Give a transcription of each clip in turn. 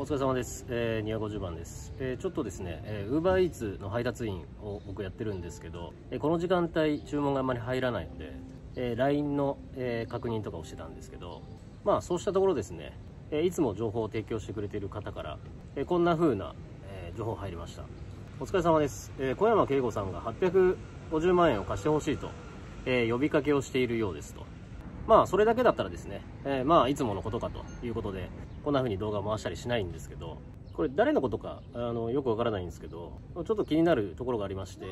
お疲れ様です、えー、250番です、えーちょっとですね、えー、UberEats の配達員を僕やってるんですけど、えーこの時間帯注文があんまり入らないので、えー LINE の、えー確認とかをしてたんですけどまあそうしたところですね、えーいつも情報を提供してくれている方から、えーこんな風な、えー情報入りました。お疲れ様です、えー小山慶吾さんが850万円を貸してほしいと、えー呼びかけをしているようですと。まあそれだけだったらですね、えーまあいつものことかということでこんな風に動画を回したりしないんですけどこれ誰のことかあのよくわからないんですけどちょっと気になるところがありまして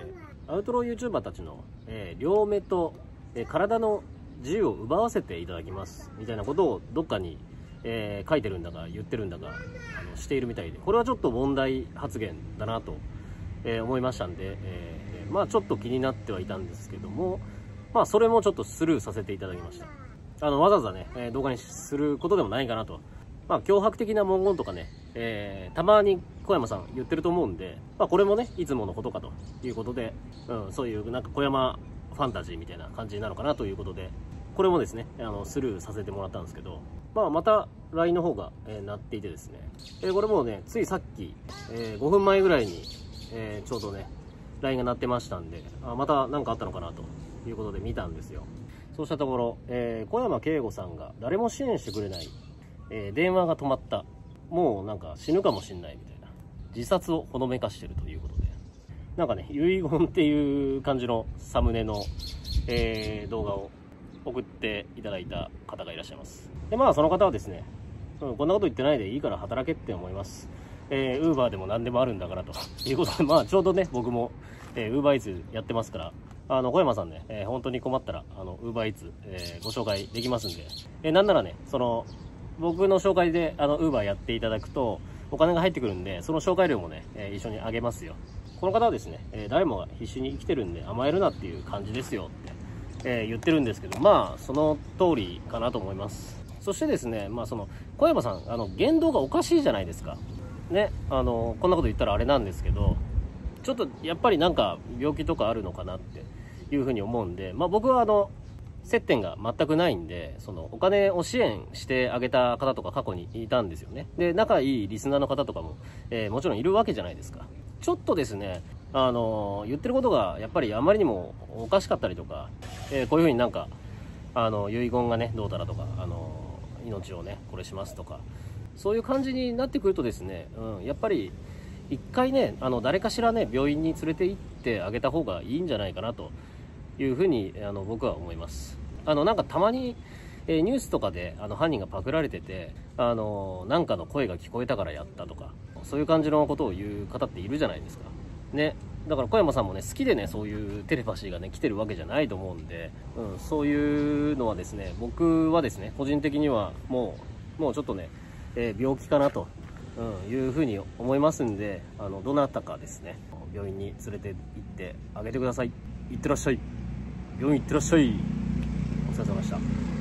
アウトロー YouTuber たちの、えー両目と、えー体の自由を奪わせていただきますみたいなことをどっかに、え書いてるんだか言ってるんだかあのしているみたいでこれはちょっと問題発言だなと、え思いましたんで、えまあちょっと気になってはいたんですけどもまあそれもちょっとスルーさせていただきました。あのわざわざね、え動画にすることでもないかなと。まあ脅迫的な文言とかね、えーたまに小山さん言ってると思うんで、まあこれもね、いつものことかと。いうことで、うん、そういうなんか小山ファンタジーみたいな感じなのかなということで、これもですね、あの、スルーさせてもらったんですけど、まあまた LINE の方が、えー鳴っていてですね、えーこれもうね、ついさっき、えー5分前ぐらいに、えーちょうどね、LINE が鳴ってましたんで、あまた何かあったのかなと。いうことで見たんですよ。そうしたところ、えー小山慶吾さんが誰も支援してくれない、えー電話が止まった。もうなんか死ぬかもしんないみたいな。自殺をほのめかしてるということで。なんかね、遺言っていう感じのサムネの、えー動画を送っていただいた方がいらっしゃいます。で、まあその方はですね、こんなこと言ってないでいいから働けって思います。えー、ウーバーでも何でもあるんだからということで、まあちょうどね、僕も、えー、ウーバーイーツやってますから、あの、小山さんね、えー本当に困ったら、あの、ウーバーイーツ、えーご紹介できますんで、えーなんならね、その、僕の紹介で、あの、ウーバーやっていただくと、お金が入ってくるんで、その紹介料もね、えー一緒にあげますよ。この方はですね、え誰もが必死に生きてるんで甘えるなっていう感じですよって、え言ってるんですけど、まあ、その通りかなと思います。そしてですね、まあその、小山さん、あの、言動がおかしいじゃないですか。ね、あの、こんなこと言ったらあれなんですけど、ちょっとやっぱりなんか病気とかあるのかなっていうふうに思うんで、まあ僕はあの、接点が全くないんで、そのお金を支援してあげた方とか過去にいたんですよね。で、仲いいリスナーの方とかも、えーもちろんいるわけじゃないですか。ちょっとですね、あの言ってることがやっぱりあまりにもおかしかったりとか、えーこういうふうになんか、あの、遺言がね、どうたらとか、あの命をね、これしますとか、そういう感じになってくるとですね、うん、やっぱり、一回ね、あの、誰かしらね、病院に連れて行ってあげた方がいいんじゃないかなというふうに、あの、僕は思います。あの、なんかたまに、えニュースとかで、あの、犯人がパクられてて、あの、なんかの声が聞こえたからやったとか、そういう感じのことを言う方っているじゃないですか。ね。だから小山さんもね、好きでね、そういうテレパシーがね、来てるわけじゃないと思うんで、うん、そういうのはですね、僕はですね、個人的にはもう、もうちょっとね、えー病気かなと、うん、いうふうに思いますんで、あの、どなたかですね、病院に連れて行ってあげてください。行ってらっしゃい。4いってらっしゃい。お疲れ様でした。